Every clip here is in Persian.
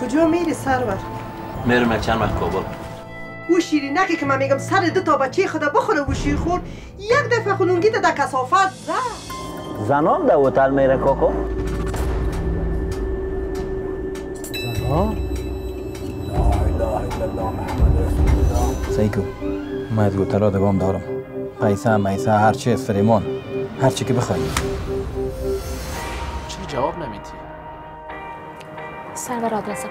کجا میری سرور؟ میرم چند وقت کابل او شیرینکی که من میگم سر دو تا بچه خدا بخوره و شیر خور یک دفعه خلونگی در کسافت زد زنان در هتل میره کاکو زنان؟ لا اله الا الله محمد رسول الله سیکو من از گوتلا دوام دارم. پیسه میسه هر چی از فریمان هر چی که بخوای. چرا جواب نمیدی؟ سرور آدرس بده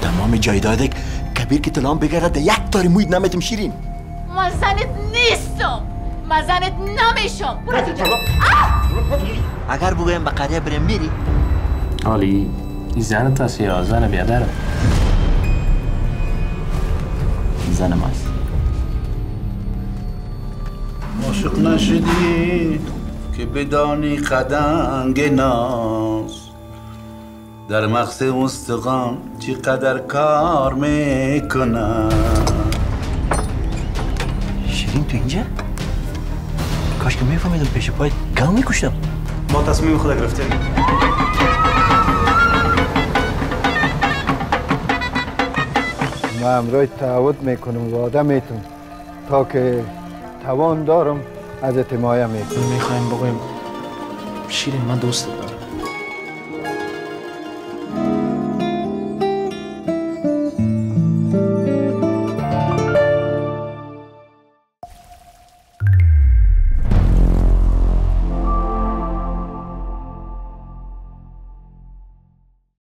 تمام جایدادک کبیر که تلام بگرد ده یک تاری موید نمیتم شیرین. من زنت نیستم من زنت نمیشم اگر بگویم به قریه بریم میری؟ حالی این زن است یا زن بیادره زنم است عاشق نشدی که بدانی خدنگ ناز. در مغز استقام چقدر کار می‌کنم؟ شیرین تو اینجا؟ کاش که میفهمیدم پیش پای گم میکشتم ما تصمیم خود گرفتیم. من امروز تعهد می‌کنم وعده می‌تونم تا که توان دارم از حمایه می‌کنم. می‌خوایم بگویم شیرین من دوست دارم.